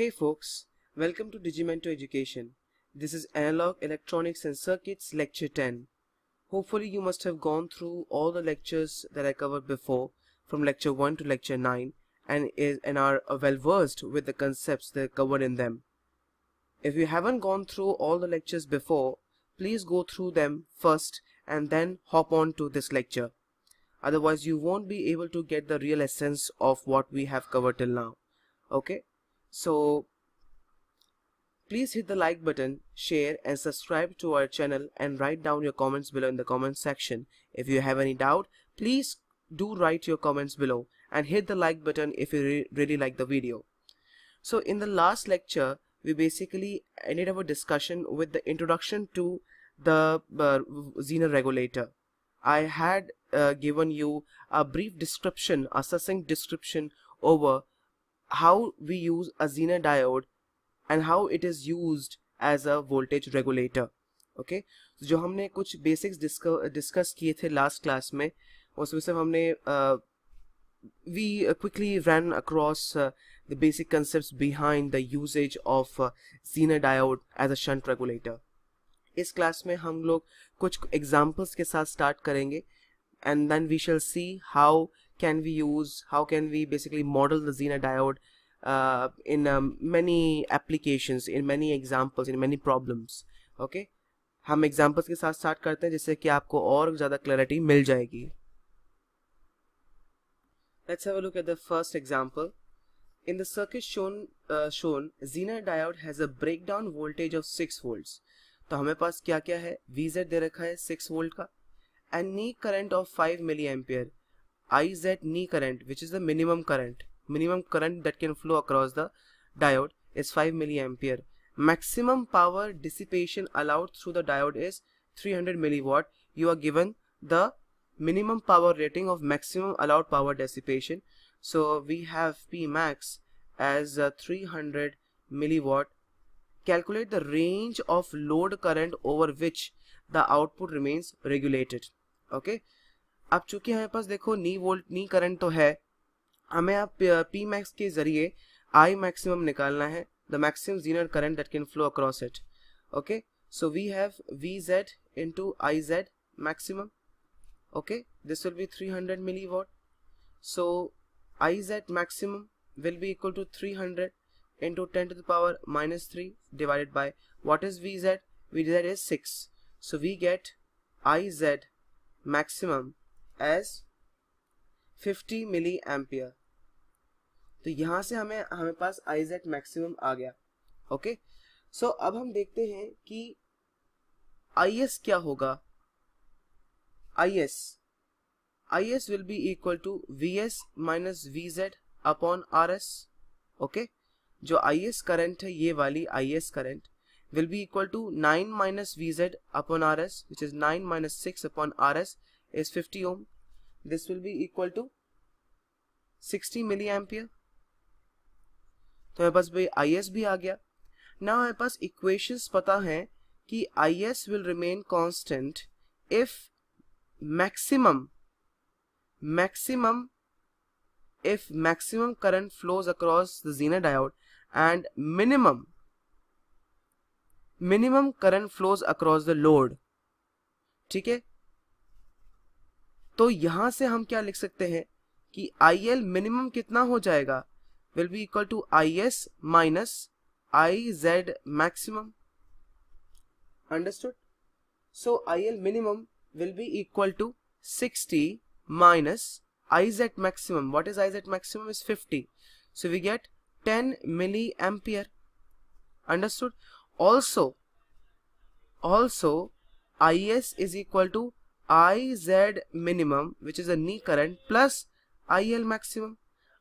Hey folks, welcome to Digimento Education. This is Analog Electronics and Circuits Lecture 10. Hopefully you must have gone through all the lectures that I covered before from lecture 1 to lecture 9 and, is, and are well versed with the concepts that are covered in them. If you haven't gone through all the lectures before, please go through them first and then hop on to this lecture. Otherwise you won't be able to get the real essence of what we have covered till now. Okay, so please hit the like button, share and subscribe to our channel and write down your comments below in the comment section. If you have any doubt, please do write your comments below and hit the like button if you re really like the video. So in the last lecture, we basically ended our discussion with the introduction to the uh, Zener regulator. I had uh, given you a brief description, a succinct description over how we use a Zener diode and how it is used as a voltage regulator. Okay, so जो हमने कुछ basics discuss किए थे last class में उसमें से हमने uh, quickly ran across uh, the basic concepts behind the usage of uh, Zener diode as a shunt regulator. इस क्लास में हम लोग कुछ एग्जांपल्स के साथ स्टार्ट करेंगे and then we shall see how can we use how can we basically model the Zener diode uh, in um, many applications in many examples in many problems okay हम examples के साथ start करते हैं जिससे कि आपको और ज़्यादा क्लैरिटी मिल जाएगी Let's have a look at the first example. In the circuit shown, uh, shown Zener diode has a breakdown voltage of 6 volts. तो हमें पास क्या क्या है VZ दे रखा है 6 वोल्ट का and knee current of 5 milliampere. IZ knee current which is the minimum current. Minimum current that can flow across the diode is 5 milliampere. Maximum power dissipation allowed through the diode is 300 milliwatt. You are given the minimum power rating of maximum allowed power dissipation so we have P max as uh, 300 milliwatt calculate the range of load current over which the output remains regulated okay अब चूँकि हमारे पास देखो नी volt, नी current तो है, हमें आप P max के ज़रिए आई मैक्सिमम निकालना है the maximum Zener current that can flow across it okay so we have V Z into I Z maximum okay this will be 300 hundred milli watt so I Z maximum will be equal to 300 hundred into ten to the power minus three divided by what is V Z V Z is six so we get I Z maximum as 50 milli ampere तो यहाँ से हमें हमारे पास आईजेट maximum आ गया okay so so, अब हम देखते हैं कि आई एस क्या होगा? I S I S will be equal to V S minus VZ upon R S okay जो आई एस करंट है ये वाली I S current will be equal to nine minus VZ upon R S which is nine minus six upon R S is 50 ohm this will be equal to 60 milliampere तो मेरे पास भाई IS भी आ गया now हमारे पास equations पता है कि IS will remain constant if maximum maximum if maximum current flows across the Zener diode and minimum minimum current flows across the load ठीक है तो यहाँ से हम क्या लिख सकते हैं कि आई एल मिनिमम कितना हो जाएगा? Will be equal to I S minus I Z maximum understood so I L minimum will be equal to sixty minus I Z maximum what is I Z maximum is fifty so we get ten milli ampere understood also also I S is equal to I Z minimum which is a current plus I L maximum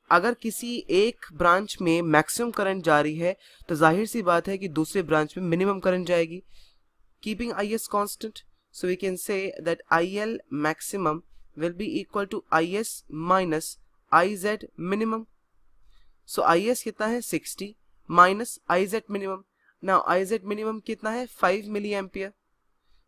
अगर किसी एक branch में maximum current जा रही है तो ज़ाहिर सी बात है कि दूसरे ब्रांच में मिनिमम करंट जाएगी। Keeping I S constant so we can say that I L maximum will be equal to I S minus I Z minimum so I S कितना है? Sixty minus I Z minimum ना I Z minimum कितना है? Five milli ampere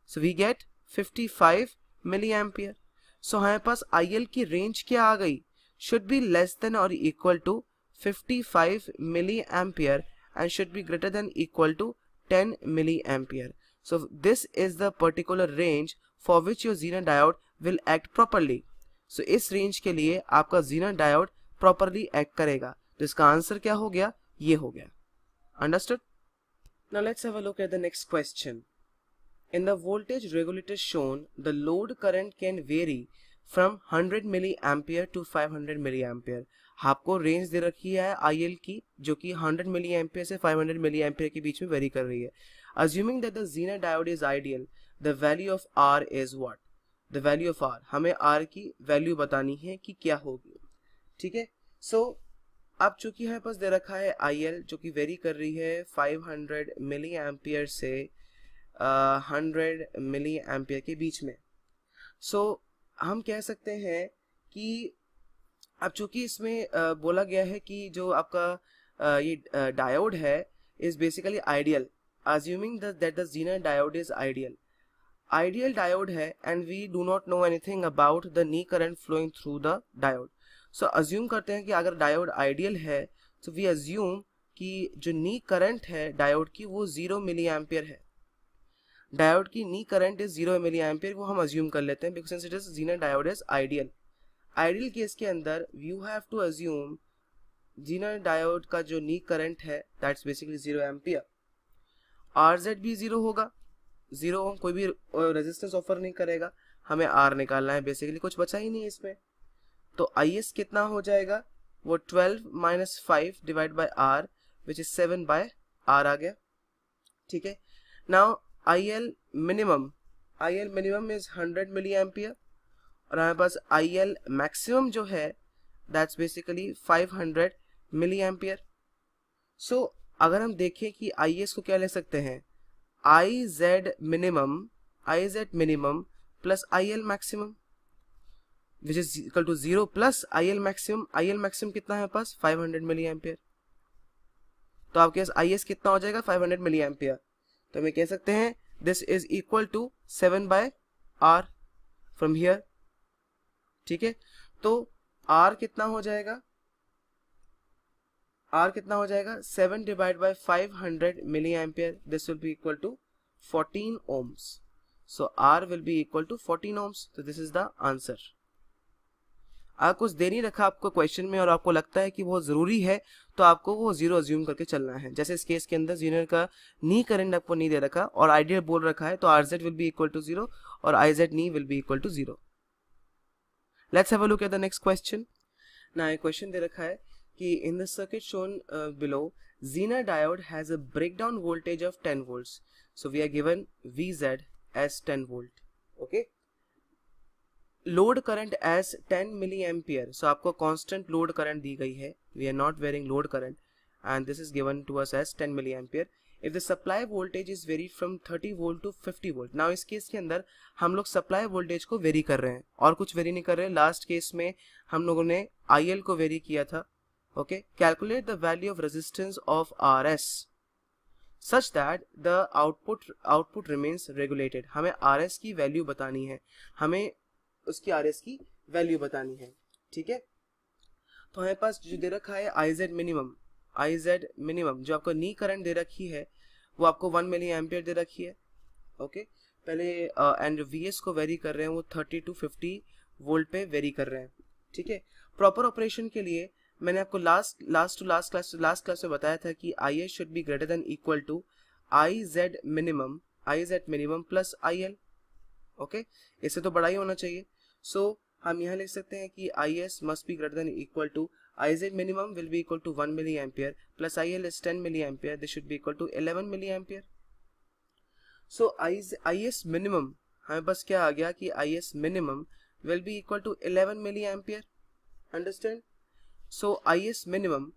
so we get fifty five milli ampere so हमारे पास I की range क्या आ गई? शुड बी लेस देन और equal to 55 milli ampere and should be greater than equal to 10 milli ampere so this is the particular range for which your Zener diode will act properly so इस range के लिए आपका Zener diode properly act करेगा। तो इसका answer क्या हो गया? ये हो गया। Understood now let's have a look at the next question in the voltage regulator shown, the load current can vary from 100 milliampere to 500 milliampere. आपको रेंज दे रखी है आई की, जो कि 100 मिली एम्पियर से 500 मिली एम्पियर के बीच में वेरी कर रही है। Assuming that the Zener diode is ideal the value of R is what the value of R हमें आर की वैल्यू बतानी है कि क्या होगी। ठीक है? सो अब चूँकि हमारे पास दे रखा है IL जो कि वेरी कर रही है 500 मिली एम्पियर से हंड्रेड मिली एम्पियर के बीच में। सो so, हम कह सकते हैं कि अब चूँकि इसमें आ, बोला गया है कि जो आपका आ, ये डायोड है is basically ideal assuming that Zener diode is ideal ideal diode है and we do not know anything about the knee current flowing through the diode so assume करते हैं कि अगर डायोड आइडियल है तो वी अज्यूम कि जो knee current है डायोड की वो ज़ीरो मिली एम्पियर है। डायोड की knee current is zero milli ampere, वो हम अज्यूम कर लेते हैं because it is Zener diode is ideal ideal case के अंदर you have to assume Zener diode का जो नी करंट है that's basically zero ampere R Z भी ज़ीरो होगा. ज़ीरो कोई भी रेजिस्टेंस ऑफ़र नहीं करेगा. हमें आर निकालना है बेसिकली कुछ बचा ही नहीं इसमें. तो आई एस कितना हो जाएगा? वो twelve minus five divide by R which is seven by R आ गया. ठीक है? Now I L minimum I L minimum is hundred milli ampere और हमारे पास आई एल मैक्सिमम जो है that's basically five hundred milli ampere so अगर हम देखें कि आई एस को क्या ले सकते हैं I Z minimum I Z minimum plus I L maximum which is equal to zero plus I L maximum I L maximum कितना है पास? 500 हंड्रेड मिली एम्पियर तो आपके पास आई एस कितना हो जाएगा? 500 हंड्रेड मिली एम्पियर तो हमें कह सकते हैं this is equal to seven by R from here ठीक है? तो आर कितना हो जाएगा? आर कितना हो जाएगा? Seven divide by five hundred milli ampere this will be equal to fourteen ohms so R will be equal to fourteen ohms तो दिस इज़ द आंसर अगर कुछ दे नहीं रखा आपको क्वेश्चन में और आपको लगता है कि बहुत ज़रूरी है तो आपको वो ज़ीरो अज्यूम करके चलना है। जैसे इस केस के अंदर जीनियर का नी करंट आपको नहीं दे रखा और आइडियल बोल रखा है तो R Z will be equal to zero और I Z knee will be equal to zero let's have a look at the next question ना एक क्वेश्चन दे रखा है कि the circuit shown uh, below Zener diode has a breakdown voltage of 10 volts. So we are given VZ as 10 volt. Okay? Load current as 10 milli ampere so आपको constant load current दी गई है. We are not varying load current and this is given to us as 10 milli ampere if the supply voltage is vary from 30 volt to 50 volt now इस case के अंदर हम लोग supply voltage को vary कर रहे हैं. और कुछ वेरी नहीं कर रहे. लास्ट केस में हम लोगों ने आईएल को वेरी किया था. Okay? Calculate the value of resistance of rs such that the output output remains regulated. हमें rs की वैल्यू बतानी है. हमें उसकी rs की वैल्यू बतानी है, ठीक है? तो हमारे पास जो दे रखा है I Z minimum I Z minimum जो आपको नी करंट दे रखी है, वो आपको वन मिली एम्पियर दे रखी है ओके पहले एंड वी एस को वेरी कर रहे हैं, वो थर्टी टू फिफ्टी वोल्ट पे वेरी कर रहे हैं, ठीक है? प्रॉपर ऑपरेशन के लिए मैंने आपको last last to last class last class में बताया था कि I S should be greater than equal to I Z minimum I Z minimum plus I L okay इससे तो बड़ा ही होना चाहिए। सो so, हम यहाँ लिख सकते हैं कि I S must be greater than equal to I Z minimum will be equal to one milli ampere plus I L is ten milli ampere this should be equal to eleven milli ampere so I I S minimum हमें बस क्या आ गया कि I S minimum will be equal to eleven milli ampere understand So IS minimum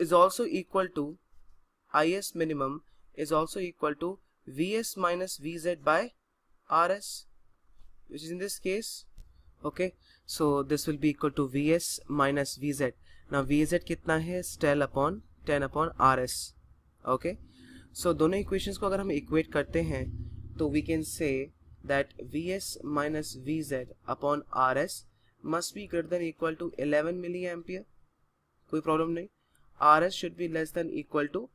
is also equal to IS minimum is also equal to Vs minus Vz by Rs which is in this case okay so this will be equal to Vs minus Vz now Vz कितना है स्टेल upon 10 upon Rs okay so दोनों equations को अगर हम equate करते हैं तो we can say that Vs minus Vz upon Rs must be greater than equal to 11 milli ampere कोई प्रॉब्लम नहीं R S should be less than equal to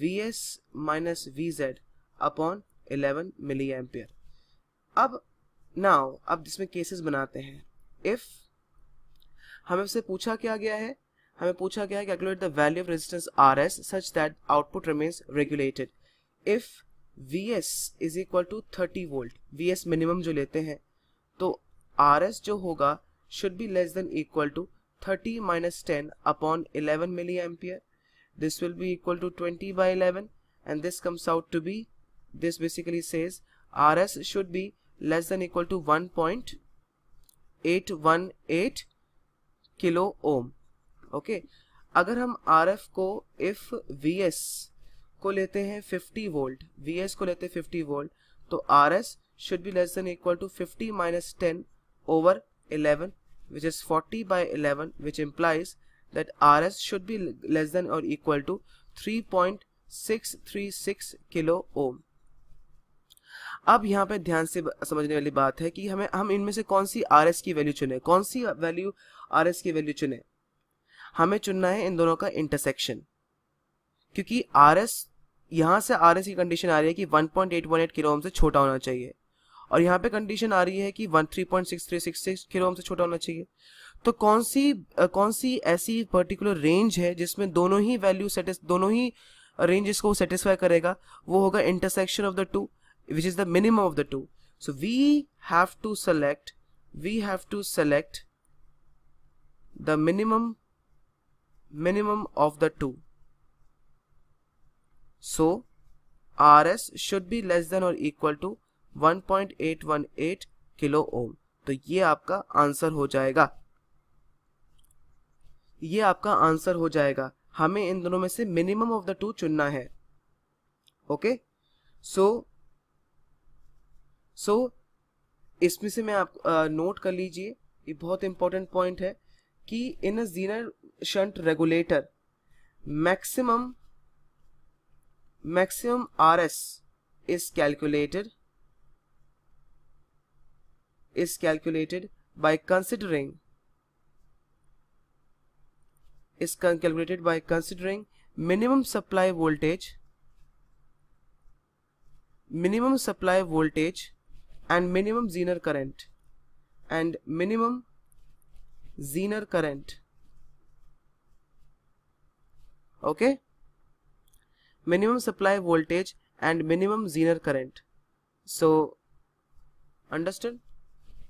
V S minus V Z upon eleven milli ampere अब now अब इसमें cases बनाते हैं if हमें से पूछा क्या गया है, हमें पूछा गया है calculate the value of resistance R S such that output remains regulated if V S is equal to thirty volt V S minimum जो लेते हैं तो आर एस जो होगा should be less than equal to 30 minus 10 upon 11 milliampere. This will be equal to 20 by 11 and this comes out to be, this basically says RS should be less than equal to 1.818 kilo ohm okay? अगर हम RF को if VS को लेते हैं 50 volt VS को लेते हैं 50 volt तो RS should be less than equal to 50 minus 10 over 11 which is 40 by 11 which implies that RS should be less than or equal to 3.636 kilo ohm अब यहाँ पे ध्यान से समझने वाली बात है कि हमें, हम इनमें से कौन सी आर एस की वैल्यू चुने? कौन सी वैल्यू आर एस की वैल्यू चुने? हमें चुनना है इन दोनों का इंटरसेक्शन क्योंकि आर एस यहाँ से आर एस की कंडीशन आ रही है कि 1.818 किलो ओम से छोटा होना चाहिए. और यहाँ पे कंडीशन आ रही है कि one three point six three six six kilo ohm से छोटा होना चाहिए. तो कौन सी कौन सी ऐसी पर्टिकुलर रेंज है जिसमें दोनों ही वैल्यू दोनों ही रेंज को सेटिस्फाई करेगा? वो होगा intersection of the two which is the minimum of the two so we have to select we have to select the minimum minimum of the two so rs should be less than or equal to 1.818 kilo ohm तो ये आपका answer हो जाएगा ये आपका answer हो जाएगा हमें इन दोनों में से मिनिमम ऑफ़ द टू चुनना है ओके सो सो so, इसमें से मैं आप नोट कर लीजिए ये बहुत इंपॉर्टेंट पॉइंट है कि इन Zener shunt regulator maximum maximum R S is calculated is calculated by considering is calculated by considering minimum supply voltage minimum supply voltage and minimum Zener current. And minimum Zener current. Okay? Minimum supply voltage and minimum Zener current. So understood?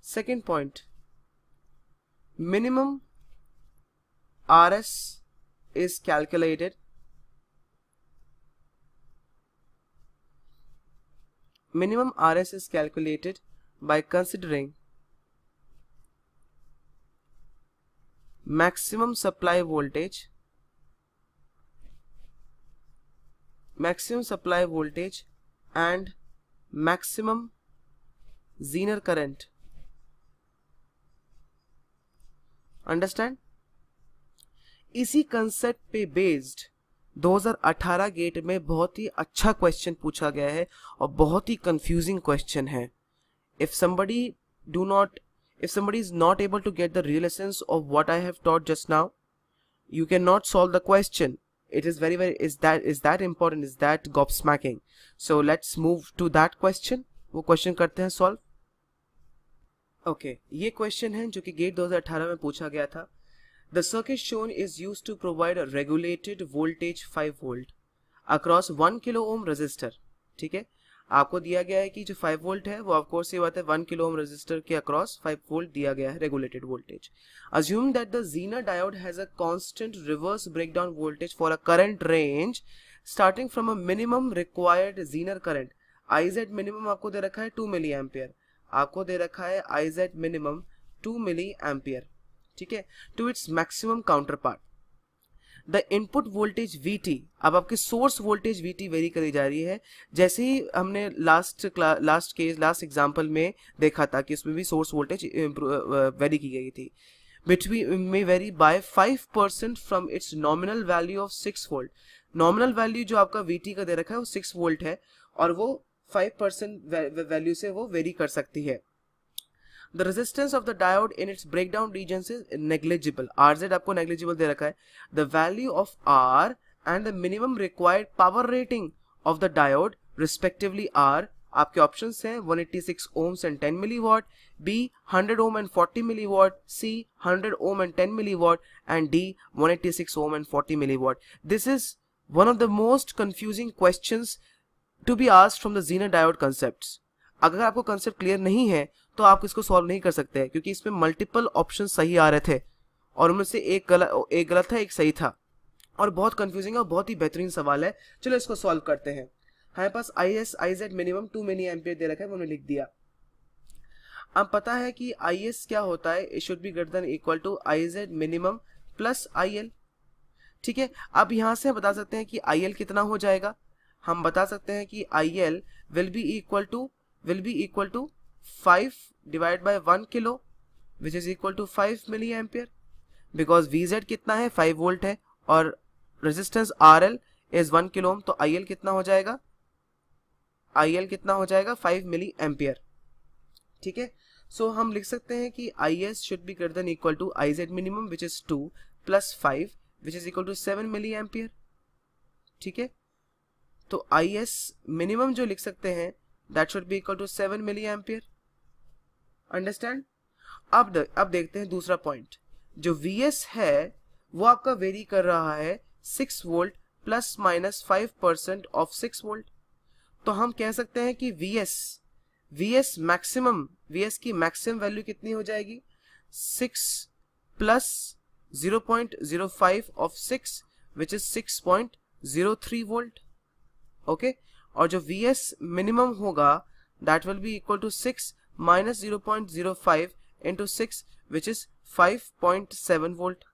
Second point, minimum RS is calculated minimum RS is calculated by considering maximum supply voltage maximum supply voltage and maximum Zener current understand इसी concept पे based 2018 GATE में बहुत ही अच्छा question पूछा गया है और बहुत ही कंफ्यूजिंग क्वेश्चन है। If somebody do not if somebody is not able to get the real essence of what I have taught just now you can not solve the question it is very very is that is that important is that gob smacking so let's move to that question वो question करते हैं solve okay okay, ये question है जो कि GATE 2018 में पूछा गया था। The circuit shown is use to provide regulated voltage 5 volt across 1 kilo ohm resistor ठीक है? आपको दिया गया है कि जो 5 वोल्ट है, वो ऑफकोर्स ये बात है 1 किलो ओम रेजिस्टर के अक्रॉस 5 वोल्ट दिया गया है regulated voltage assume that the zener diode has a constant reverse breakdown voltage for a current range starting from a minimum required zener current I Z minimum आपको दे रखा है 2 मिली ampere आपको दे रखा है I Z minimum two milli ampere ठीक है to its maximum counterpart the input voltage V T अब आपके source voltage V T vary करी जा रही है। जैसे ही हमने last last case last example में देखा था कि उसमें भी सोर्स वोल्टेज वेरी की गई थी। बिटवीन में vary by five percent from its nominal value of six volt nominal value जो आपका टी का दे रखा है, वो सिक्स वोल्ट है, और वो फाइव परसेंट वैल्यू से वो वेरी कर सकती है। The resistance of the diode in its breakdown region is negligible R Z आपको नेग्लिजिबल दे रखा है the value of R and the minimum required power rating of the diode respectively are आपके ऑप्शन है 186 ohms and 10 milliwatt, B 100 ohm and 40 milliwatt, C 100 ohm and 10 milliwatt and D 186 ohm and 40 milliwatt. This is one of the most confusing questions to be asked from the zener diode concepts. अगर आपको concept clear नहीं है तो आप इसको solve नहीं कर सकते क्योंकि इसमें मल्टीपल ऑप्शन सही आ रहे थे, और उनमें से एक गलत एक गलत था, एक सही था। और बहुत कंफ्यूजिंग और बहुत ही बेहतरीन सवाल है। चलो इसको सॉल्व करते हैं। हमारे पास I S I Z minimum two milli ampere दे रखा है, उन्होंने लिख दिया। अब पता है कि आई एस क्या होता है? It should be greater than equal to I Z minimum plus I L ठीक है? अब यहाँ से बता सकते हैं कि आई एल कितना हो जाएगा। हम बता सकते हैं कि I L will be equal to will be equal to five divide by one kilo which is equal to five milli ampere because V Z कितना है? फाइव वोल्ट है। और resistance R L is one kilo तो I L कितना हो जाएगा? I L कितना हो जाएगा? फाइव मिली एम्पियर ठीक है? सो हम लिख सकते हैं कि I S should be greater than equal to I Z minimum which is two plus five which is equal to seven milli ampere ठीक है? तो आई एस मिनिमम जो लिख सकते हैं that should be equal to seven milli ampere understand अब अब देखते हैं दूसरा पॉइंट जो वी एस है, वो आपका वेरी कर रहा है six volt plus minus five percent of six volt तो हम कह सकते हैं कि V S V S maximum V S की मैक्सिमम वैल्यू कितनी हो जाएगी? Six plus zero point zero five of six which is six point zero three volt okay और जो वी एस मिनिमम होगा that will be equal to six into six which is five point seven volt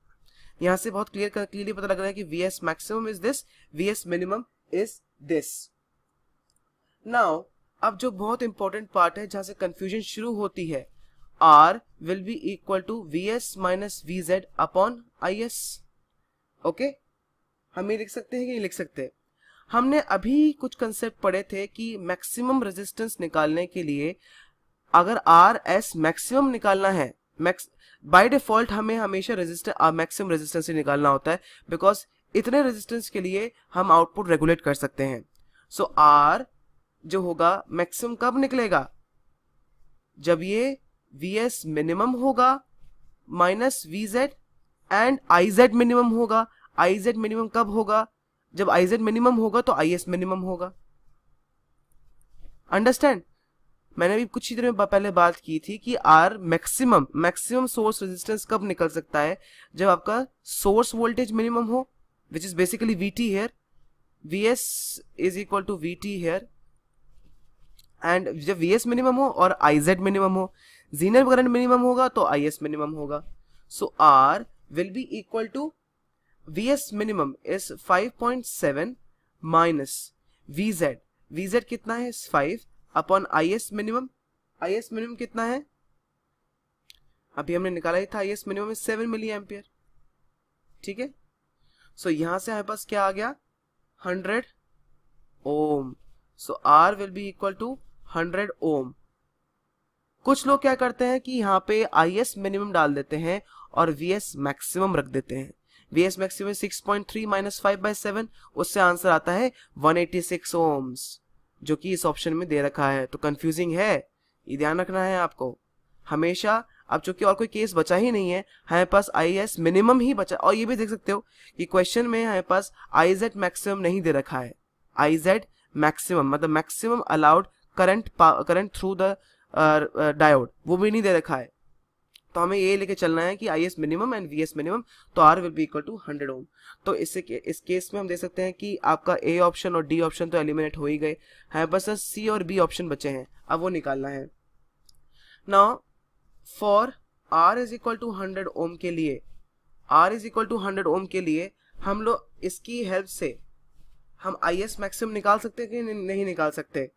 यहाँ से बहुत clear clearly पता लग रहा है कि maximum is this V S minimum is this now अब जो बहुत इंपॉर्टेंट पार्ट है, जहाँ से कंफ्यूजन शुरू होती है R will be equal to V S minus V हम ये लिख सकते हैं कि नहीं लिख सकते? हमने अभी कुछ कंसेप्ट पढ़े थे कि मैक्सिमम रेजिस्टेंस निकालने के लिए अगर आर एस मैक्सिमम निकालना है मैक्स बाय डिफ़ॉल्ट हमें हमेशा रेजिस्टर मैक्सिमम रेजिस्टेंस से निकालना होता है बिकॉज़ इतने रेजिस्टेंस के लिए हम आउटपुट रेगुलेट कर सकते हैं। सो so, आर जो होगा मैक्सिमम कब निकलेगा? जब ये वी एस मिनिमम होगा minus V Z and I Z minimum होगा। आई जेड मिनिमम कब होगा? जब आई जेड मिनिमम होगा तो आई एस मिनिमम होगा। अंडरस्टैंड मैंने भी कुछ ही देर में पहले बात की थी कि R maximum maximum source resistance कब निकल सकता है? जब आपका सोर्स वोल्टेज मिनिमम हो which is basically V T here V S is equal to V T here and जब वी एस मिनिमम हो और आई जेड मिनिमम हो जीनर करंट मिनिमम होगा तो आई एस मिनिमम होगा। So R will be equal to V S minimum is 5.7 minus V Z V Z कितना है? Five upon I S minimum I S minimum कितना है? अभी हमने निकाला ही था I S minimum seven milli ampere ठीक है? सो यहाँ से हमारे पास क्या आ गया? Hundred ohm so R will be equal to hundred ohm कुछ लोग क्या करते हैं कि यहाँ पे आई एस मिनिमम डाल देते हैं और वी एस मैक्सिमम रख देते हैं। V S maximum six point three minus five by seven उससे आंसर आता है वन एटी सिक्स ओम्स जो कि इस ऑप्शन में दे रखा है। तो कंफ्यूजिंग है। ये ध्यान रखना है आपको। हमेशा अब चूँकि और कोई केस बचा ही नहीं है, हमारे पास आई मिनिमम ही बचा। और ये भी देख सकते हो कि क्वेश्चन में हमारे पास आई जेड मैक्सिमम नहीं दे रखा है। आई जेड मैक्सिमम मतलब maximum allowed current current through the diode वो भी नहीं दे रखा है। तो हमें ये लेके चलना है कि I S minimum and V S minimum तो R will be equal to hundred ohm तो इससे इस केस में हम देख सकते हैं कि आपका ए ऑप्शन और डी ऑप्शन तो एलिमिनेट हो ही गए हैं, बस सी और बी ऑप्शन बचे हैं। अब वो निकालना है। Now for R is equal to hundred ohm के लिए R is equal to hundred ohm के लिए हम लोग इसकी हेल्प से हम आई एस मैक्सिमम निकाल सकते हैं कि नहीं निकाल सकते?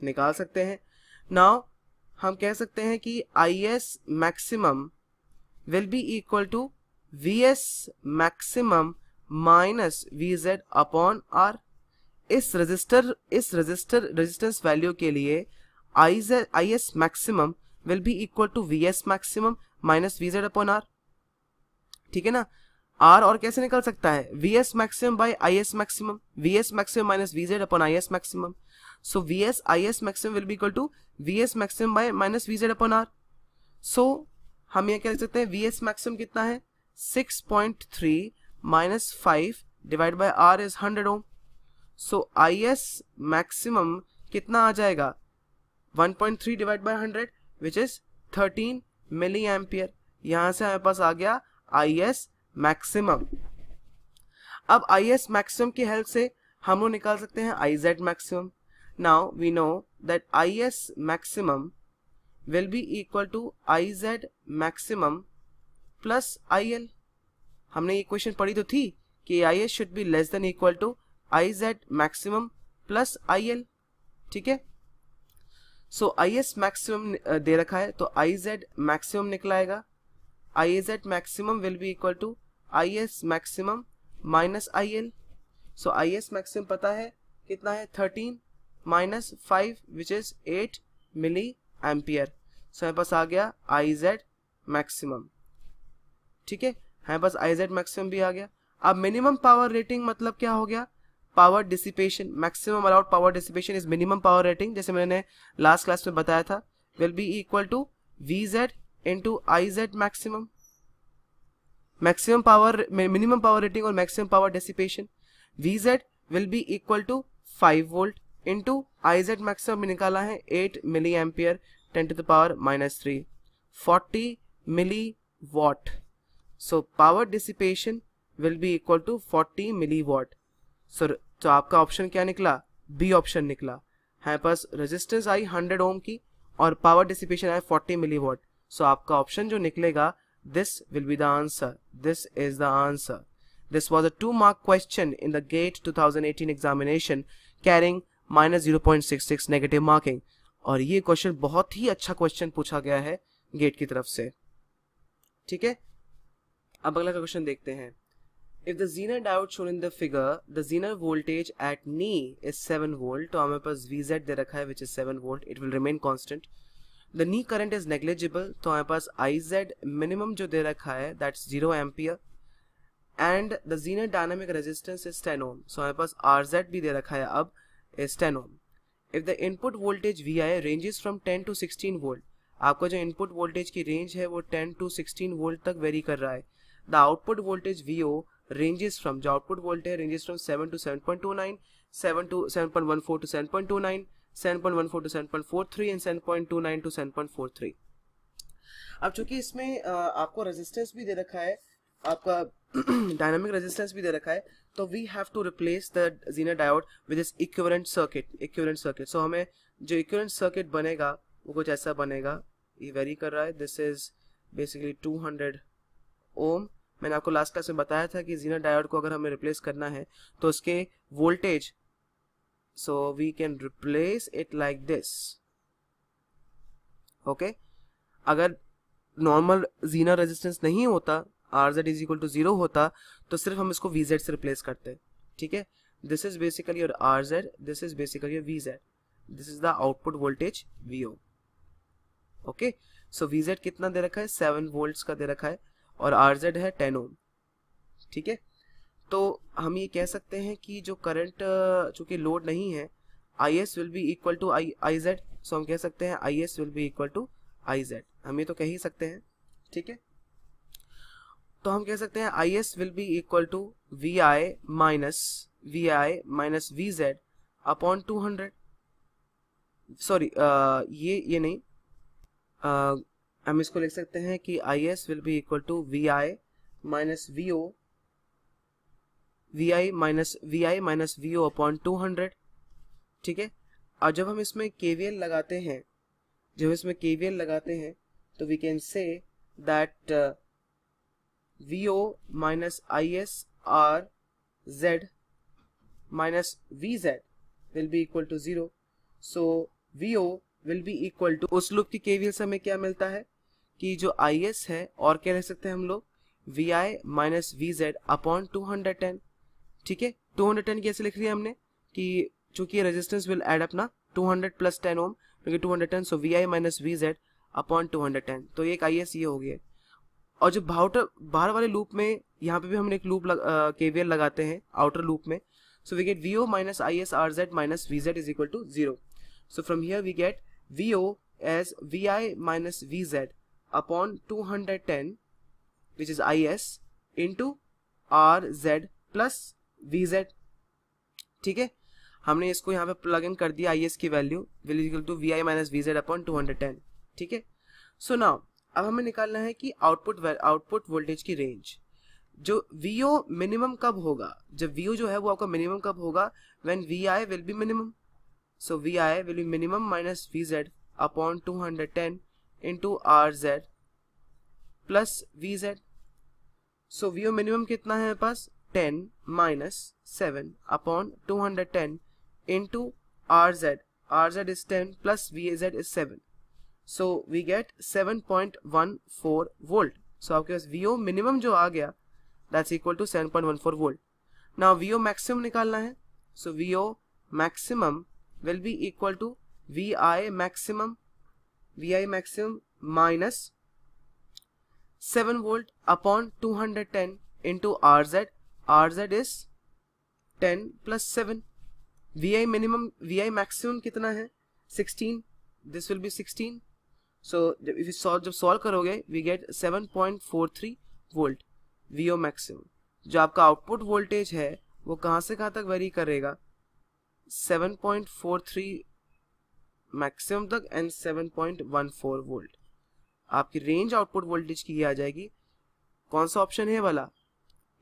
निकाल सकते हैं। नाउ हम कह सकते हैं कि I S maximum will be equal to V S maximum minus V Z upon R इस रजिस्टर इस रजिस्टर रेजिस्टेंस वैल्यू के लिए I I S maximum will be equal to V S maximum minus V Z upon R ठीक है ना? R और कैसे निकल सकता है? V S maximum by I S maximum V S maximum minus V Z upon I S maximum so V S I S maximum will be equal to V S maximum by minus V Z upon R so हम ये कह सकते हैं V S maximum कितना है? Six point three minus five divide by R is hundred ohm so I S maximum कितना आ जाएगा? 1.3 divide by hundred which is 13 milli ampere यहाँ से हमारे पास आ गया आई एस मैक्सिमम अब आई एस मैक्सिमम की हेल्प से हम लोग निकाल सकते हैं I Z maximum that I S maximum will be equal to I Z maximum plus I L हमने ये क्वेश्चन पढ़ी तो थी कि I S should be less than equal to I Z maximum plus I L ठीक है? सो I S maximum दे रखा है तो I Z maximum निकलाएगा I Z maximum will be equal to I S maximum minus I L so I S maximum पता है कितना है? Thirteen minus five which is eight milli ampere so हमारे पास आ गया आई जेड मैक्सिमम ठीक है? हमारे पास आई जेड मैक्सिमम भी आ गया। अब मिनिमम पावर रेटिंग मतलब क्या हो गया? Power dissipation maximum allowed power dissipation is minimum power rating जैसे मैंने लास्ट क्लास में बताया था will be equal to V Z into I Z maximum maximum power minimum power rating और maximum power dissipation V Z will be equal to five volt into I Z maximum निकाला है eight milli ampere ten to the power minus three forty milli watt so power dissipation will be equal to forty milli watt so तो आपका option क्या निकला? B option निकला। है पास resistance I 100 ohm की और power dissipation I 40 milli watt so आपका option जो निकलेगा this will be the answer this is the answer this was a two mark question in the GATE 2018 examination carrying minus zero point six six negative marking और ये question बहुत ही अच्छा question पूछा गया है गेट की तरफ़ से। ठीक है? अब अगला क्वेश्चन देखते हैं। If the zener diode shown in the figure the zener voltage at knee is seven volt तो हमारे पास वी जेड दे रखा है which is seven volt it will remain constant the knee current is negligible तो हमारे पास आई Z minimum जो दे रखा है that's zero ampere and the zener dynamic resistance is ten ohm so हमारे पास आर जेड भी दे रखा है अब is 10 ohm. If the input voltage VI ranges from 10 to 16 volt, आपका जो इनपुट वोल्टेज की रेंज है वो 10 टू 16 वोल्ट तक वेरी कर रहा है the output voltage V O ranges from the output voltage ranges from 7 to 7.29 7 to 7.14 to 7.29 7.14 to 7.43 and 7.29 to 7.43 अब चूँकि इसमें आपको रेजिस्टेंस भी दे रखा है आपका डायनामिक रेजिस्टेंस भी दे रखा है तो we have to replace the zener diode with इस equivalent circuit equivalent circuit so हमें जो इक्विवेलेंट सर्किट बनेगा, वो कुछ ऐसा बनेगा। ये वेरी कर रहा है। दिस इज़ बेसिकली 200 ओम मैंने आपको लास्ट क्लास में बताया था कि जीना डायोड को अगर हमें रिप्लेस करना है तो उसके voltage so we can replace it like this okay अगर नॉर्मल जीना रेजिस्टेंस नहीं होता R Z is equal to zero होता तो सिर्फ़ हम इसको वी जेड से रिप्लेस करते ठीक है? This is basically your R Z this is basically your V Z this is the output voltage V O okay so V Z कितना दे रखा है? सेवन वोल्ट का दे रखा है, और आर जेड है टेन ओम ठीक है? तो हम ये कह सकते हैं कि जो करंट चूँकि लोड नहीं है I S will be equal to I I Z so हम कह सकते हैं I S will be equal to I Z हम ये तो कह ही सकते हैं, ठीक है? तो हम कह सकते हैं I S will be equal to V I minus V I minus V Z upon two hundred sorry ये ये नहीं. Uh, हम इसको लिख सकते हैं कि I S will be equal to V I minus V O V I minus V I minus V O upon two hundred ठीक है? और जब हम इसमें केवीएल लगाते हैं जब इसमें केवीएल लगाते हैं तो we can say that V O minus I S R Z minus V Z will be equal to zero so V O will be equal to उस लूप की केवीएल से हमें क्या मिलता है? कि जो आई एस है, और क्या रह सकते हैं हम लोग? V I minus V Z upon two hundred ten ठीक है? टू हंड्रेड टेन कैसे लिख लिया हमने? कि चूँकि रेजिस्टेंस विल एड अपना two hundred plus ten ohm two hundred ten so V I minus V Z upon two hundred ten तो एक आई एस ये हो गया। और जो बाउटर बाहर वाले लूप में यहाँ पे भी हम एक लूप लग, के लगाते हैं आउटर लूप में। So we get V O minus I S R Z minus V Z is equal to zero so from here we get V O as V I minus V Z upon two hundred ten which is I S into R Z plus V Z ठीक है? हमने इसको यहाँ पे plug in कर दिया I S की value will equal to V I minus V Z upon two hundred ten ठीक है? सो नाउ अब हमें निकालना है कि आउटपुट आउटपुट वोल्टेज की रेंज जो वीओ मिनिमम कब होगा? जब वीओ जो है वो आपका मिनिमम कब होगा? When V I will be minimum so V I will be minimum minus V Z upon two hundred ten into R Z plus V Z so VO minimum कितना है पास? Ten minus seven upon two hundred ten into R Z R Z is ten plus V Z is seven so we get 7.14 volt so आपके पास VO minimum जो आ गया that's equal to 7.14 point one four volt ना VO maximum निकालना है. So VO maximum will be equal to V I maximum V I maximum minus 7 volt upon 210 hundred ten into R Z R Z is ten plus seven V I minimum V I maximum कितना है? 16 this will be sixteen so जब if solve जब solve करोगे we get 7.43 volt VO maximum जो आपका output voltage है, वो कहाँ से कहाँ तक वेरी करेगा? 7.43 मैक्सिमम तक एंड 7.14 वोल्ट आपकी रेंज आउटपुट वोल्टेज की आ जाएगी। कौन सा ऑप्शन है वाला?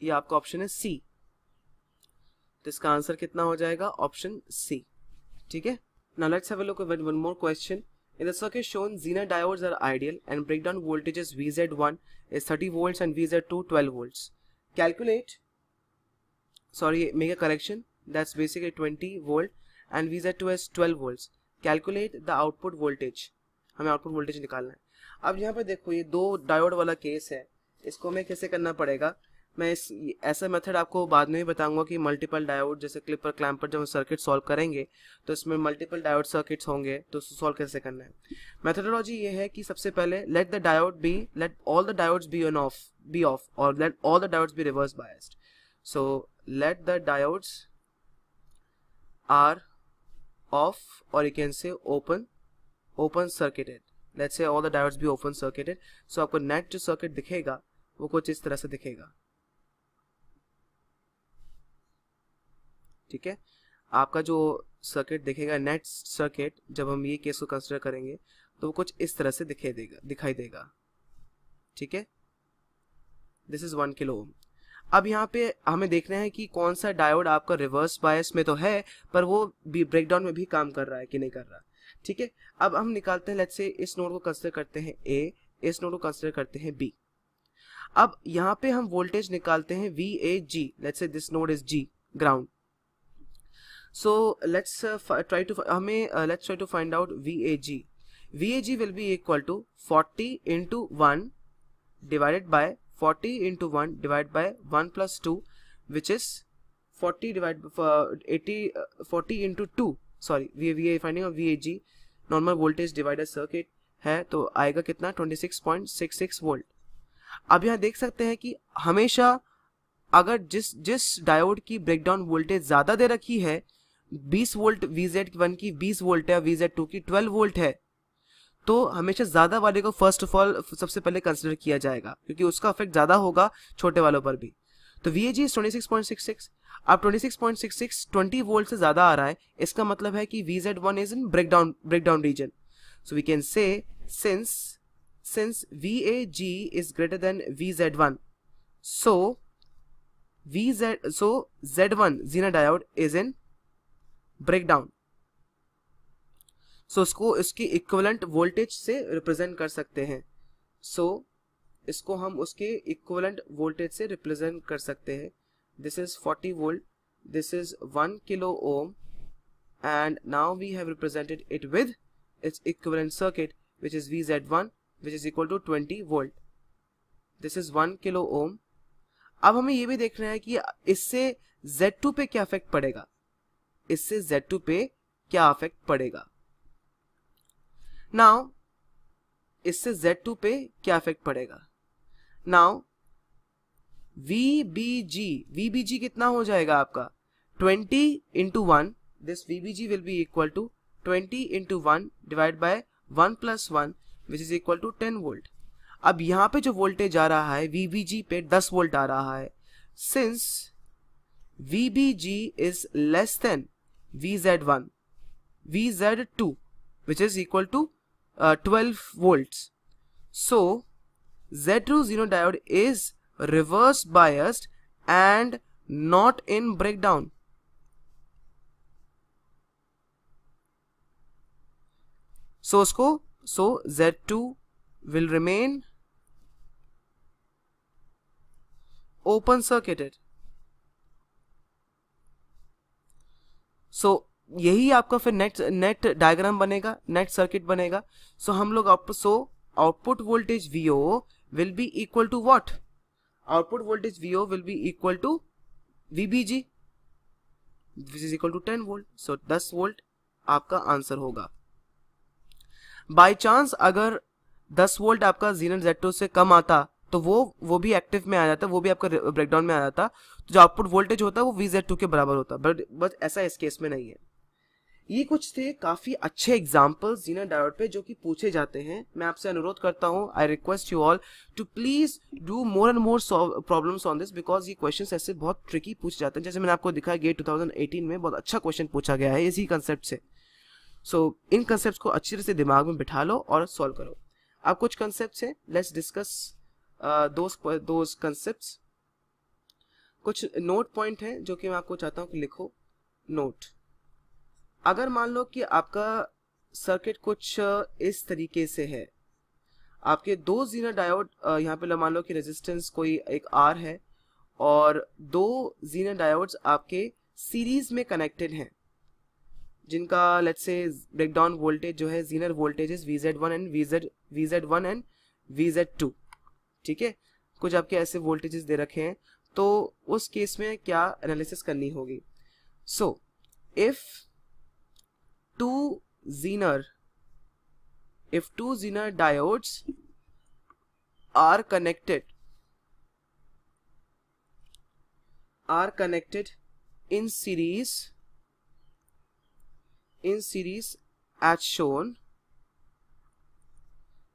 ये आपका ऑप्शन है सी तो इसका आंसर कितना हो जाएगा? ऑप्शन सी ठीक है? Now let's have a look at one more question In the circuit shown, Zener diodes are ideal and breakdown voltages VZ1 is 30 volts and VZ2 12 volts. Calculate, sorry, make a correction, that's basically 20 volt and VZ2 is 12 volts. Calculate the output voltage. हमें output voltage निकालना है अब यहाँ पे देखो ये दो diode वाला केस है इसको हमें कैसे करना पड़ेगा मैं इस, ऐसा मेथड आपको बाद में भी बताऊँगा कि मल्टीपल डायोड जैसे क्लिपर क्लैम्प पर जब हम सर्किट सॉल्व करेंगे तो इसमें मल्टीपल डायोड सर्किट्स होंगे तो उसको सॉल्व कैसे करना है? मेथडोलॉजी ये है कि सबसे पहले let the diode be let all the diodes be on off be off और let all the diodes be reverse biased so let the diodes are off और you can say open open circuited let's say all the diodes be open circuited so आपको net जो circuit दिखेगा, वो कुछ इस तरह से दिखेगा। ठीक है? आपका जो सर्किट दिखेगा नेट सर्किट जब हम ये केस को कंसिडर करेंगे तो वो कुछ इस तरह से दिखाई देगा दिखाई देगा। ठीक है? दिस इज़ वन किलो अब यहाँ पे हमें देखना है कि कौन सा डायोड आपका रिवर्स बायस में तो है, पर वो भी ब्रेकडाउन में भी काम कर रहा है कि नहीं कर रहा। ठीक है? अब हम निकालते हैं लेट्स से इस नोड को कंसिडर करते हैं ए इस नोड को कंसिडर करते हैं बी अब यहाँ पे हम वोल्टेज निकालते हैं V A G let's say this node is G ground so let's try to हमें let's try to find out V A G V A G will be equal to forty into one divided by forty into one divide by one plus two which is forty divide eighty forty into two sorry V A finding of V A G normal voltage divider circuit है तो आएगा कितना? Twenty six point six six volt अब यहाँ देख सकते हैं कि हमेशा अगर जिस जिस डायोड की ब्रेकडाउन वोल्टेज ज़्यादा दे रखी है 20 वोल्ट VZ वन की 20 वोल्ट है VZ टू की 12 वोल्ट है। तो हमेशा ज़्यादा वाले को फ़र्स्ट ऑफ़ ऑल सबसे पहले कंसिडर किया जाएगा, क्योंकि उसका इफ़ेक्ट ज़्यादा होगा छोटे वालों पर भी। तो वी सिक्स सिक्स अब twenty six point six six twenty volt से ज़्यादा आ रहा है, इसका मतलब है कि V Z one is in breakdown breakdown region so we can say since since V A G is greater than V Z one so V Z so Z one Zener diode is in breakdown सो इसको इसकी equivalent voltage से represent कर सकते हैं। सो so, इसको हम उसके equivalent voltage से रिप्रेजेंट कर सकते हैं। This is 40 volt this is 1 kilo ohm and now we have represented it with its equivalent circuit which is VZ1 which is equal to 20 volt. This is 1 kilo ohm. अब हमें ये भी देखना है कि इससे Z2 पे क्या इफ़ेक्ट पड़ेगा। इससे Z2 पे क्या अफेक्ट पड़ेगा? नाउ इससे Z2 पे क्या इफ़ेक्ट पड़ेगा? नाउ VBG VBG कितना हो जाएगा आपका? 20 into one this VBG will be equal to 20 into one divide by 1 plus one which is equal to 10 volt अब यहाँ पे जो वोल्टेज आ रहा है VBG पे 10 वोल्ट आ रहा है। Since V B VBG is less than VZ1 VZ2 which is equal to uh, 12 volts. So Z2 xenon diode is reverse biased and not in breakdown. So so Z2 will remain open circuited so so, यही आपका फिर net net diagram बनेगा net circuit बनेगा। So so, हम लोग output so output voltage VO will be equal to what output voltage VO will be equal to VBG which is equal to ten volt so दस volt आपका answer होगा। By chance अगर 10 volt आपका zero जेटो से कम आता तो वो वो भी एक्टिव में आ जाता वो भी आपका ब्रेकडाउन में आ जाता। तो जो आउटपुट वोल्टेज होता है वो वी जेड टू के बराबर होता है। बट बट ऐसा इस केस में नहीं है। ये कुछ थे काफ़ी अच्छे एग्जाम्पल्स जीना डायोड पे जो कि पूछे जाते हैं। मैं आपसे अनुरोध करता हूँ I request you all to please do more and more problems on this because ये क्वेश्चंस ऐसे बहुत ट्रिकी पूछे जाते हैं। जैसे मैंने आपको दिखाया गेट 2018 में बहुत अच्छा क्वेश्चन पूछा गया है इसी कंसेप्ट से। सो so, इन कंसेप्ट को अच्छी तरह से दिमाग में बिठा लो और सॉल्व करो। अब कुछ कंसेप्ट है? लेट्स डिस्कस दोज कंसेप्ट कुछ नोट पॉइंट हैं जो कि मैं आपको चाहता हूँ कि लिखो। नोट अगर मान लो कि आपका सर्किट कुछ इस तरीके से है। आपके दो जीना डायोड यहाँ पे मान लो कि रेजिस्टेंस कोई एक आर है और दो जीना डायोड्स आपके सीरीज़ में कनेक्टेड हैं। जिनका लेट्स से ब्रेकडाउन वोल्टेज जो है Zener voltages one and VZ one and VZ two ठीक है? कुछ आपके ऐसे वोल्टेजेस दे रखे हैं तो उस केस में क्या एनालिसिस करनी होगी? So if two Zener if two Zener diodes are connected are connected in series in series at shown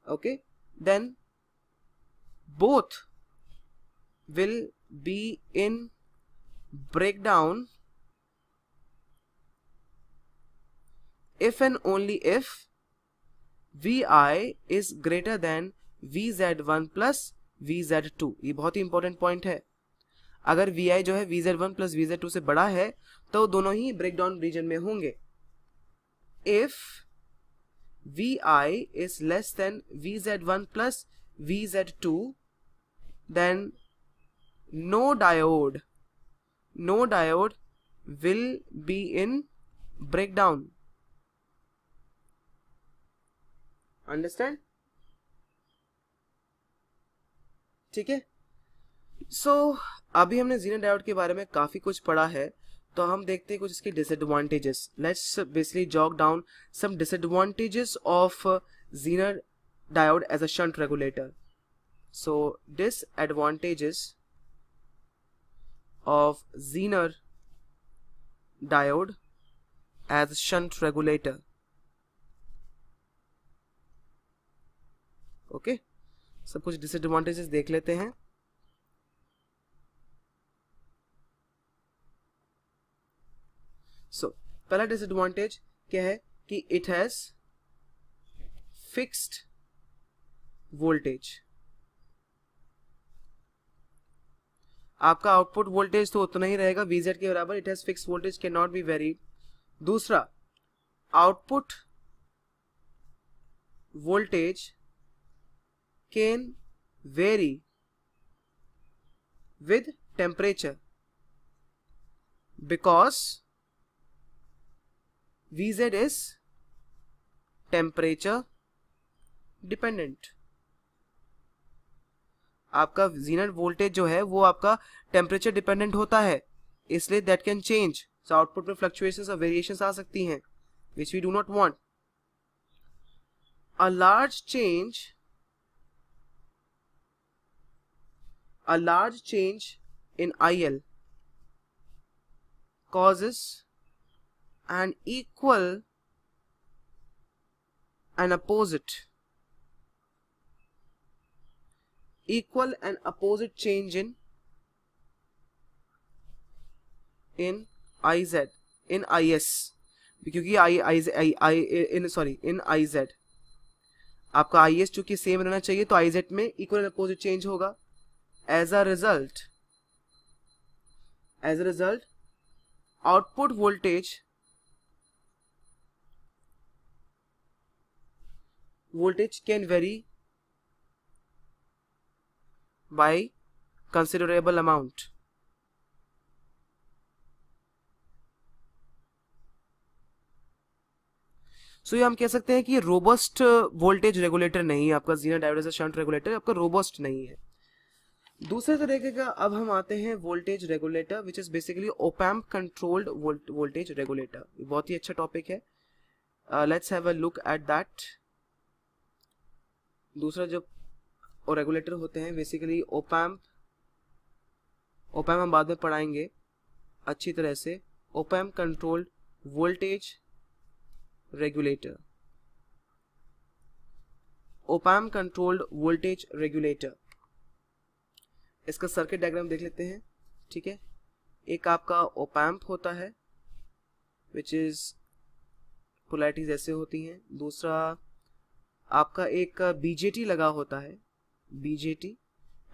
okay then both will be in breakdown if and only if V I is greater than V Z one plus V Z two ये बहुत ही important point है। अगर we I जो है V Z one plus V Z two से बड़ा है तो दोनों ही ब्रेकडाउन रीजन में होंगे। If V I is less than V Z one plus V Z two then no diode. No diode will be in breakdown. Understand? ठीक है? सो अभी हमने जीना डायोड के बारे में काफ़ी कुछ पढ़ा है तो हम देखते हैं कुछ इसके disadvantages let's basically jot down some disadvantages of Zener diode as a shunt regulator So, disadvantages of Zener diode as shunt regulator. Okay okay? सब कुछ डिसएडवांटेजेस देख लेते हैं सो so, पहला डिसएडवांटेज क्या है कि इट हैज़ फिक्स्ड वोल्टेज आपका आउटपुट वोल्टेज तो उतना ही रहेगा वीजेड के बराबर it has fix voltage can not be vary दूसरा output voltage can vary with temperature because Vz is temperature dependent आपका जीनर वोल्टेज जो है, वो आपका टेम्परेचर डिपेंडेंट होता है। इसलिए that can change so output में फ्लक्चुएशन और वेरिएशन आ सकती हैं which we do not want a large change a large change in I L causes an equal and opposite. Equal and opposite change in in IZ in IS क्योंकि आई आई आई आई इन sorry in I Z आपका I S चूँकि same रहना चाहिए तो I Z में equal opposite change होगा। As a result as a result output voltage voltage can vary by considerable amount. So, ये हम कह सकते हैं कि रोबस्ट वोल्टेज रेगुलेटर नहीं है आपका जीना शंट रेगुलेटर आपका रोबस्ट नहीं है। दूसरे तरीके का अब हम आते हैं voltage regulator which is basically op amp controlled voltage regulator बहुत ही अच्छा टॉपिक है। Let's have a look at that दूसरा जो रेगुलेटर होते हैं बेसिकली ओपैम्प ओपैम्प हम बाद में पढ़ाएँगे अच्छी तरह से। Op amp controlled voltage regulator op amp controlled voltage regulator इसका सर्किट डायग्राम देख लेते हैं, ठीक है? एक आपका ओपैम्प होता है विच इज़ पोलैरिटीज ऐसे होती हैं। दूसरा आपका एक बीजेटी लगा होता है बीजेटी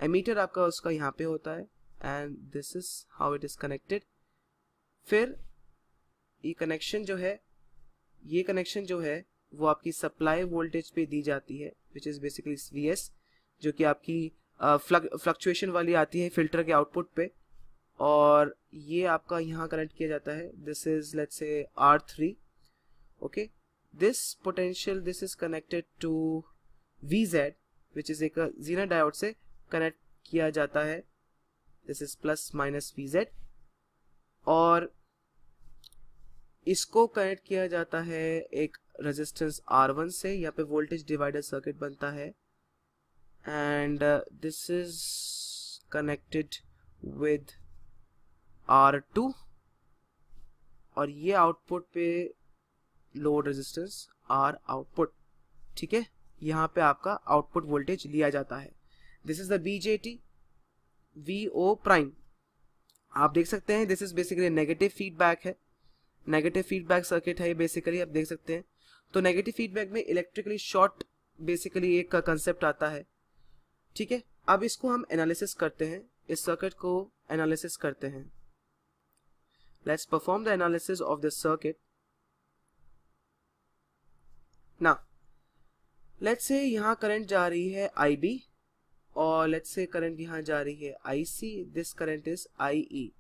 एमीटर आपका उसका यहाँ पे होता है and this is how it is connected फिर ये कनेक्शन जो है ये कनेक्शन जो है वो आपकी सप्लाई वोल्टेज पे दी जाती है विच इज़ बेसिकली वी जो कि आपकी फ्लक्चुएशन uh, वाली आती है फ़िल्टर के आउटपुट पे और ये आपका यहाँ कनेक्ट किया जाता है this is let say R three okay this potential this is connected to V Z which is एक जीना डायोड से कनेक्ट किया जाता है। This is plus minus V Z और इसको कनेक्ट किया जाता है एक रेजिस्टेंस R1 से, यहाँ पे वोल्टेज डिवाइडर सर्किट बनता है। And this is connected with R2 और ये आउटपुट पे लोड रेजिस्टेंस R आउटपुट ठीक है? यहाँ पे आपका आउटपुट वोल्टेज लिया जाता है। This is the BJT V O prime आप देख सकते हैं this is basically negative feedback है। नेगेटिव फीडबैक सर्किट है ये बेसिकली आप देख सकते हैं। तो नेगेटिव फीडबैक में इलेक्ट्रिकली शॉर्ट बेसिकली एक का कंसेप्ट आता है। ठीक है? अब इसको हम एनालिसिस करते हैं। इस सर्किट को एनालिसिस करते हैं। Let's perform the analysis of the circuit ना लेट्स से यहाँ करंट जा रही है आई बी और लेट्स से करंट यहाँ जा रही है I C this current is I E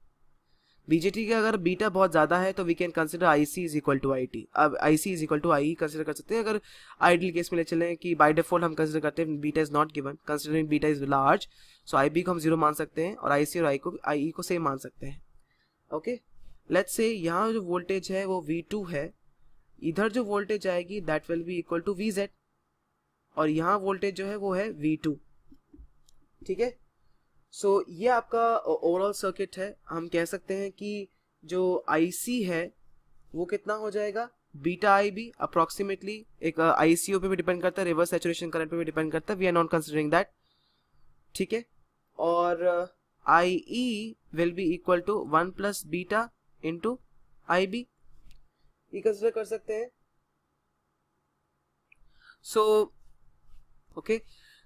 BJT का अगर बीटा बहुत ज़्यादा है तो we can consider I C is equal to I T अब I C is equal to I consider कर सकते हैं। अगर आइडियल केस में ले चले कि बाय डिफ़ॉल्ट हम कंसिडर करते हैं beta is not given considering beta is large so I B को हम ज़ीरो मान सकते हैं और आई सी और आई को आई ई को सेम मान सकते हैं। ओके लेट्स से यहाँ जो वोल्टेज है वो वी टू है। इधर जो वोल्टेज आएगी that will be equal to V Z और यहाँ वोल्टेज जो है वो है वी टू ठीक है? सो so, ये आपका ओवरऑल सर्किट है। हम कह सकते हैं कि जो आईसी है वो कितना हो जाएगा? बीटा आई बी अप्रोक्सीमेटली एक आईसीओ पे भी डिपेंड करता है रिवर्स सेचुरेशन करंट पे भी डिपेंड करता है। We are not considering that ठीक है? और I E will be equal to one plus beta into I B consider कर सकते हैं। So okay?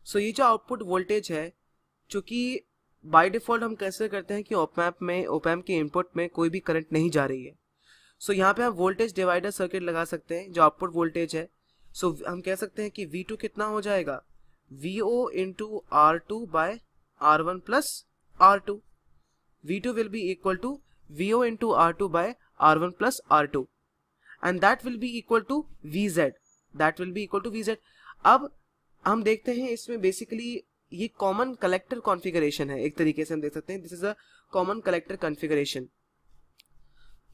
सो ये जो आउटपुट वोल्टेज है चूँकि बाय डिफ़ॉल्ट हम कैसे करते हैं कि ओपैम्प में ओपैम्प के इनपुट में कोई भी करंट नहीं जा रही है। सो so, यहाँ पे हम वोल्टेज डिवाइडर सर्किट लगा सकते हैं जो आउटपुट वोल्टेज है। सो so, हम कह सकते हैं कि V2 कितना हो जाएगा? V O into R two by R one plus R two V two will be equal to V O into R two by R one plus R two and that will be equal to V Z that will be equal to V Z अब हम देखते हैं इसमें basically ये common collector configuration है, एक तरीके से हम देख सकते हैं। This is a common collector configuration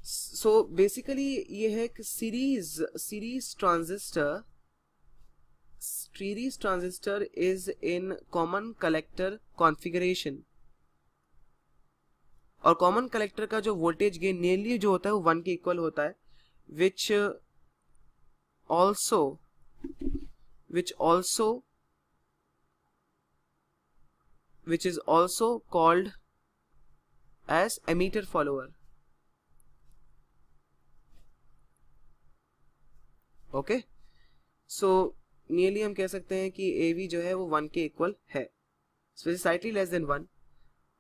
so basically ये है कि series series transistor series transistor is in common collector configuration और कॉमन कलेक्टर का जो वोल्टेज गेन नियरली जो होता है वो वन के इक्वल होता है which also which also which is also called as emitter follower okay so nearly हम कह सकते हैं कि ए वी जो है वो वन के इक्वल है. स्लाइटली लेस देन वन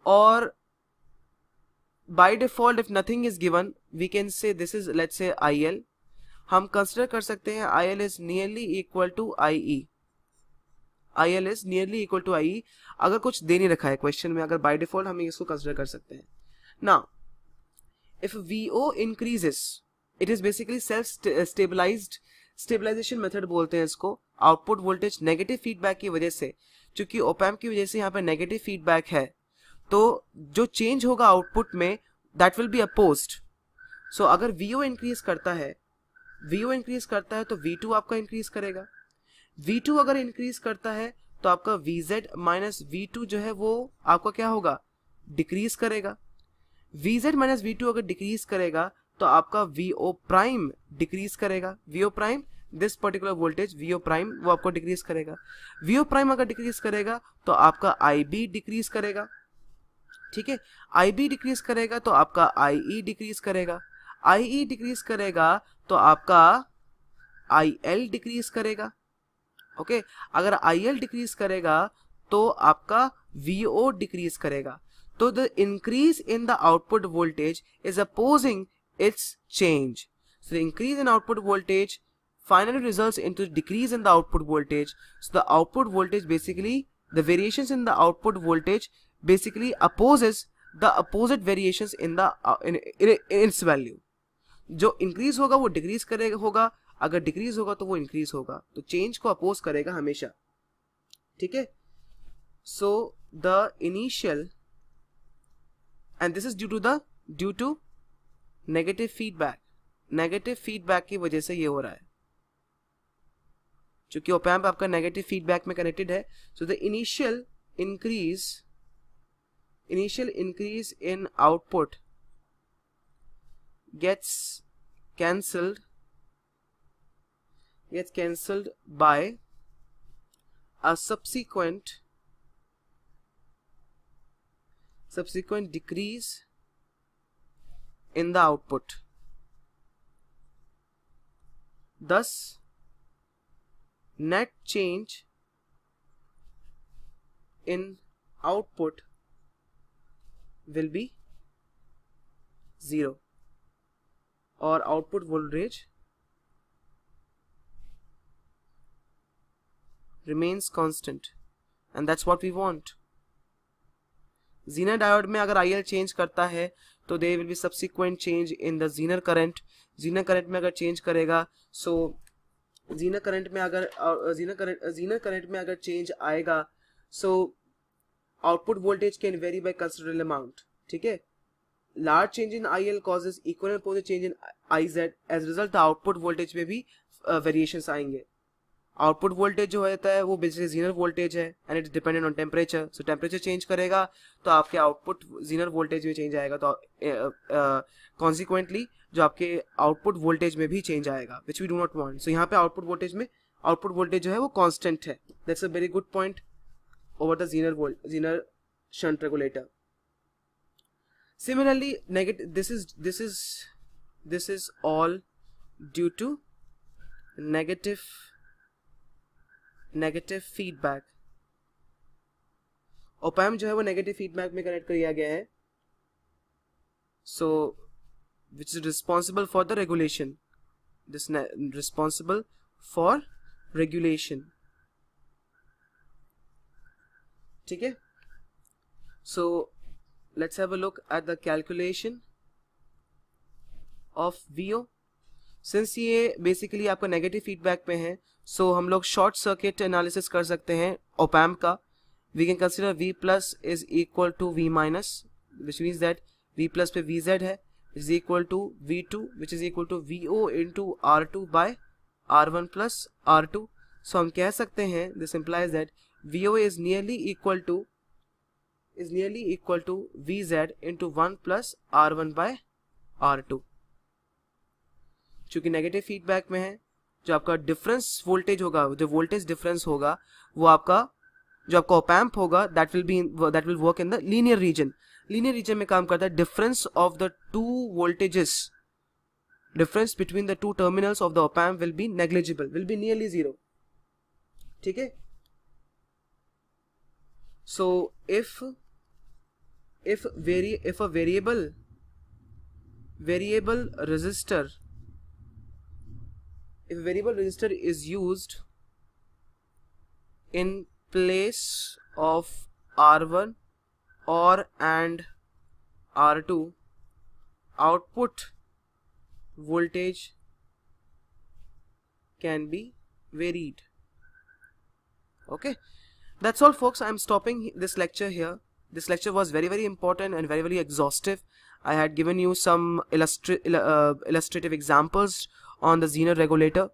और by default, if nothing is given, we can say this is, let's say IL हम कंसिडर कर सकते हैं IL is nearly equal to IE IL is nearly to I E अगर कुछ दे नहीं रखा है क्वेश्चन में, अगर बाई डिफ़ॉल्ट हम इसको कंसिडर कर सकते हैं। Now, if VO increases, it is basically self stabilized stabilization method बोलते हैं इसको। आउटपुट वोल्टेज नेगेटिव फीडबैक की वजह से क्योंकि ओपैम की वजह से यहाँ पे नेगेटिव फीडबैक है तो जो चेंज होगा आउटपुट में that will be opposed so अगर वीओ इंक्रीज करता है वीओ इंक्रीज करता है तो वी टू आपका इंक्रीज करेगा। वी टू अगर इंक्रीज करता है तो आपका V Z minus V two जो है वो आपका क्या होगा? डिक्रीज करेगा। V Z minus V two अगर डिक्रीज करेगा तो आपका वी ओ प्राइम डिक्रीज करेगा। V O prime this particular voltage V O prime वो आपको डिक्रीज करेगा। वी ओ प्राइम अगर डिक्रीज करेगा तो आपका आई बी डिक्रीज करेगा। ठीक है? आई बी डिक्रीज करेगा तो आपका आई ई डिक्रीज करेगा। आई ई डिक्रीज करेगा तो आपका आई एल डिक्रीज करेगा। Okay okay? अगर आई एल डिक्रीज करेगा तो आपका वी ओ डिक्रीज करेगा। तो the increase in the output voltage is opposing its change so the increase in output voltage final result in to decrease in the output voltage so the output voltage basically the variation in the output voltage basically opposes the opposite variation in the its value जो increase होगा, वो decrease करेगा होगा। अगर decrease होगा तो वो increase होगा। तो चेंज को अपोज करेगा हमेशा। ठीक है? So the initial and this is due to the due to negative feedback negative feedback की वजह से ये हो रहा है। चूँकि ओपैम्प आपका नेगेटिव फीडबैक में कनेक्टेड है। So the initial increase initial increase in output gets cancelled gets cancelled by a subsequent subsequent decrease in the output. Thus net change in output will be 0 और output voltage remains constant and that's what we want zener diode में अगर I L change करता है तो there will be subsequent change in the zener current zener current में अगर change करेगा सो जीना current में अगर जीनर करेंट जीनर करेंट में अगर चेंज आएगा so output voltage can vary by considerable amount ठीक है? Large change in IL causes equal and opposite change in IZ as a result the output voltage में भी uh, variations आएँगे। Output voltage जो होता है वो बेसिकली जीनर वोल्टेज है and it dependent on temperature so temperature change करेगा तो आपके आउटपुट जीनर वोल्टेज में चेंज आएगा। तो कॉन्सिक्वेंटली uh, uh, जो आपके आउटपुट वोल्टेज में भी चेंज आएगा which we do not want so यहाँ पे आउटपुट वोल्टेज में आउटपुट वोल्टेज जो है वो कांस्टेंट है। That's a very good point over the zener volt zener shunt regulator. Similarly negative this is this is this is all due to negative negative feedback opamp जो है वो negative feedback में connect किया गया है so which is responsible for the regulation this responsible for regulation ठीक है so let's have a look at the calculation of VO since ये बेसिकली आपका नेगेटिव फीडबैक पे है सो so हम लोग शॉर्ट सर्किट एनालिसिस कर सकते हैं ओपैम का। We can consider V plus is equal to V minus which means that V plus पे वी जेड है is equal to V two which is equal to V O into R two by R one plus R two so हम कह सकते हैं this implies that VO is nearly equal to is nearly equal to Vz into 1 plus R1 by R2 चूँकि negative feedback में है जो आपका difference voltage होगा जो वोल्टेज डिफरेंस होगा वो आपका जो आपका ओपैम्प होगा that will be that will work in the linear region linear region में काम करता है difference of the two voltages between the two terminals of the op amp will be negligible will be nearly zero ठीक है so if if vari if a variable variable resistor if a variable resistor is used in place of R1 or and R2 output voltage can be varied. Okay? That's all folks. I'm stopping this lecture here this lecture was very very important and very very exhaustive. I had given you some illustri uh, illustrative examples on the zener regulator.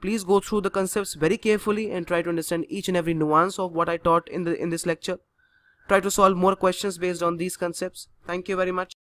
Please go through the concepts very carefully and try to understand each and every nuance of what i taught in the in this lecture. Try to solve more questions based on these concepts. Thank you very much